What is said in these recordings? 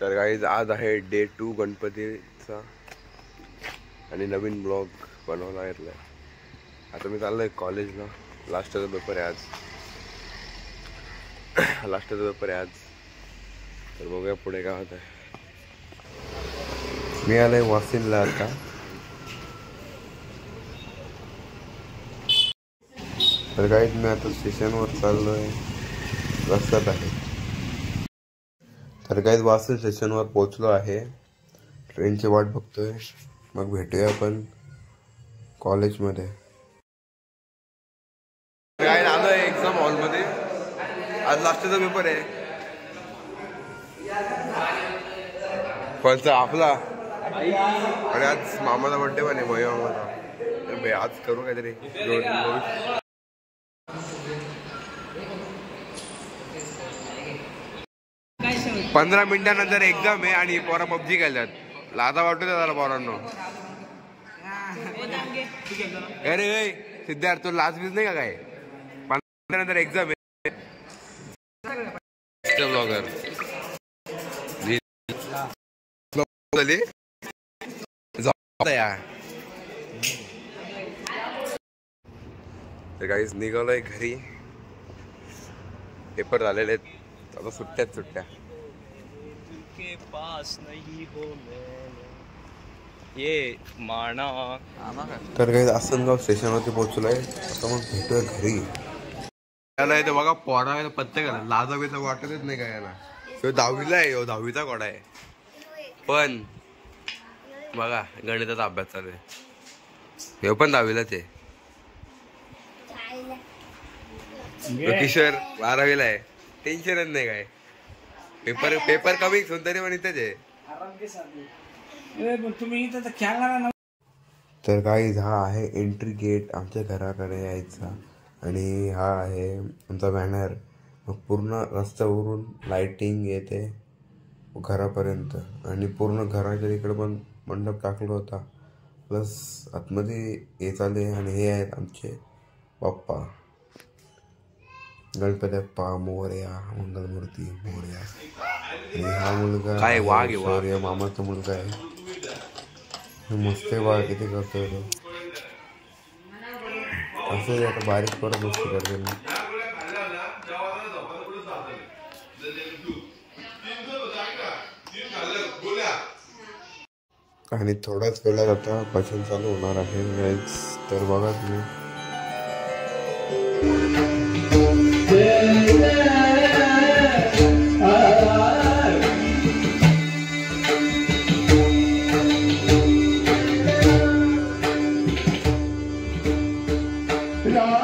तर गाईज आज आहे डे टू गणपतीचा आणि नवीन ब्लॉग बनवला येतला आता मी चाललोय कॉलेजला लास्टचा पेपर आहे आज. लास्टचा पेपर आहे आज. तर बघूया पुढे काय होत आहे मी आलोय वासिनला आता. तर गाईज मी आता स्टेशनवर आहे रस्त्यात आहे. तर काहीच वास्तव स्टेशनवर पोहोचलो आहे. ट्रेनची वाट बघतोय. मग भेटूया आपण कॉलेजमध्ये काय आलो आहे एक्झाम हॉलमध्ये आज लास्टचा पेपर आहे. कोणचा आपला. आणि आज मामाचा बड्डे पण आहे मामाला मामाचा तर आज करू काहीतरी. पंधरा मिनिटानंतर एक्झाम आहे आणि पोरा पबजी खेळतात. लादा वाटतो त्याला पोरांनो? अरे ऐ, सिद्धार्थ तू लास्ट बीज नाही का काय? पंधरा नंतर एक्झाम आहे ब्लॉगर झाली? या तर काहीच निघालोय घरी. पेपर झालेले आहेत. आता सुट्ट्यात सुट्ट्या. के पास नहीं हो मैं ये माना। तर काही आसनगाव स्टेशनवरती पोहोचलोय. आता मग भेटूया घरी. याला इथं बघा पोरा पत्ते करा लाजा बिजा वाटतच नाही काय याला? ह्यो दहावीला आहे ह्यो दहावीचा कोडा आहे. पण बघा गणिताचा अभ्यास चालू आहे. ह्यो पण दहावीलाच आहे. किशोर बारावीला आहे. टेन्शनच नाही काय? पेपर पेपर कमी तरी पण इथेच आहे तुम्ही इथं तर काही हा आहे एंट्री गेट आमच्या घराकडे यायचा. आणि हा आहे आमचा बॅनर मग पूर्ण रस्त्यावरून लाइटिंग येते घरापर्यंत. आणि पूर्ण घराच्या इकडे पण मंडप टाकला होता. प्लस आतमध्ये हे चाले आणि हे आहेत आमचे पप्पा. गणपती बाप्पा मोर्या मंगलमूर्ती मोर्या आणि हा मुलगा काय वाघ. शौर्य मामाचा मुलगा आहे मस्त वाघ किती करतोय तो असं आता बारीक परत मस्ती करते ना आणि थोड्याच वेळात आता भजन चालू होणार आहे. तर बघा तुम्ही Utah.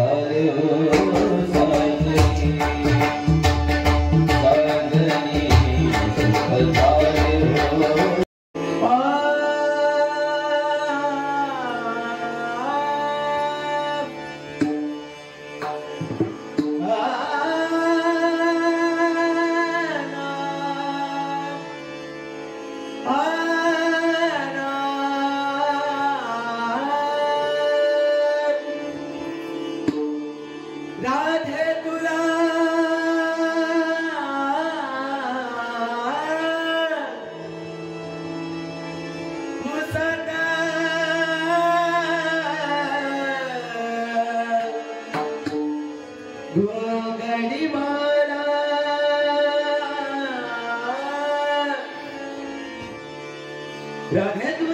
Yeah.